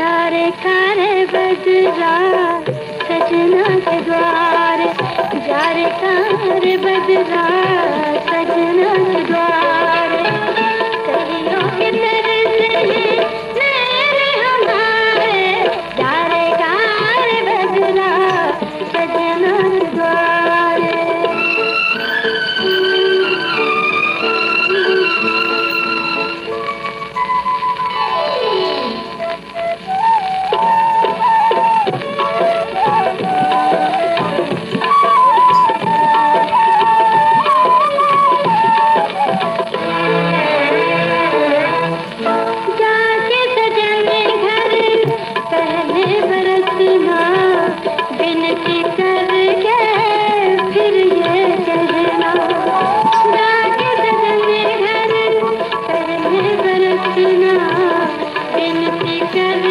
जारे कारे बदला सजना के द्वार जारे कारे द्वार can